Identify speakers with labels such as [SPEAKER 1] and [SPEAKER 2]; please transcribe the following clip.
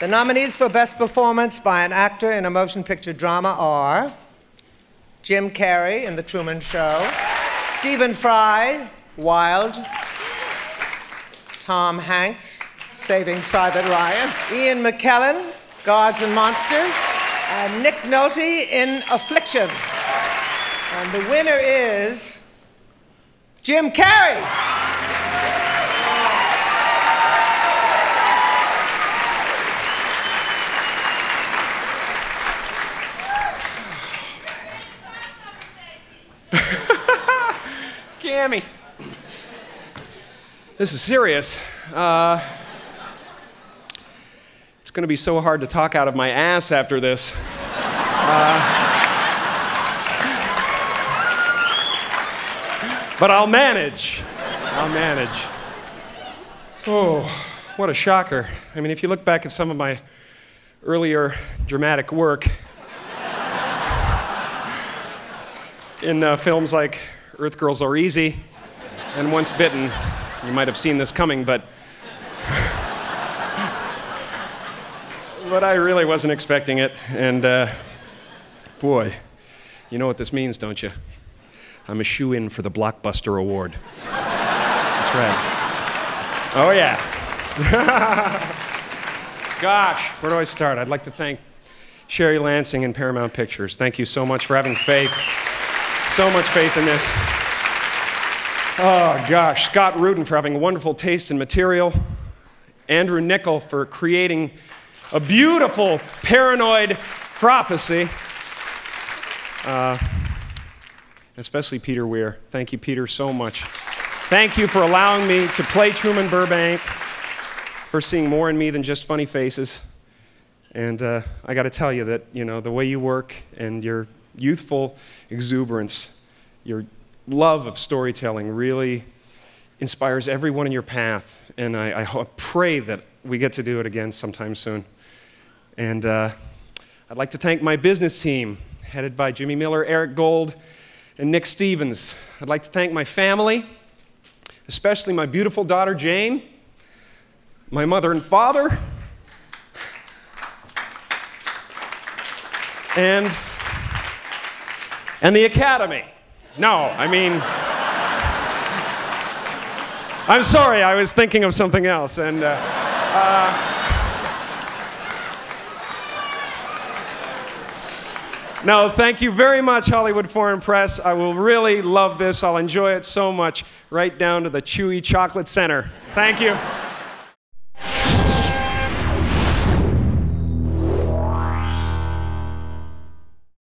[SPEAKER 1] The nominees for Best Performance by an Actor in a Motion Picture Drama are Jim Carrey in The Truman Show, Stephen Fry, Wilde, Tom Hanks, Saving Private Ryan, Ian McKellen, Gods and Monsters, and Nick Nolte in Affliction. And the winner is Jim Carrey.
[SPEAKER 2] Cammy. This is serious. Uh, it's going to be so hard to talk out of my ass after this. Uh, but I'll manage. I'll manage. Oh, what a shocker. I mean, if you look back at some of my earlier dramatic work in uh, films like Earth Girls Are Easy and Once Bitten, you might have seen this coming, but. but I really wasn't expecting it, and uh, boy, you know what this means, don't you? I'm a shoo in for the Blockbuster Award. That's right. Oh, yeah. Gosh, where do I start? I'd like to thank Sherry Lansing and Paramount Pictures. Thank you so much for having faith. So much faith in this. Oh, gosh. Scott Rudin for having wonderful taste in material. Andrew Niccol for creating a beautiful paranoid prophecy. Uh, especially Peter Weir. Thank you, Peter, so much. Thank you for allowing me to play Truman Burbank, for seeing more in me than just funny faces. And uh, I got to tell you that, you know, the way you work and your youthful exuberance, your love of storytelling really inspires everyone in your path. And I, I pray that we get to do it again sometime soon. And uh, I'd like to thank my business team, headed by Jimmy Miller, Eric Gold, and Nick Stevens. I'd like to thank my family, especially my beautiful daughter Jane, my mother and father, and, and the Academy. No, I mean, I'm sorry, I was thinking of something else. And, uh, uh, no, thank you very much, Hollywood Foreign Press. I will really love this. I'll enjoy it so much, right down to the chewy chocolate center. Thank you.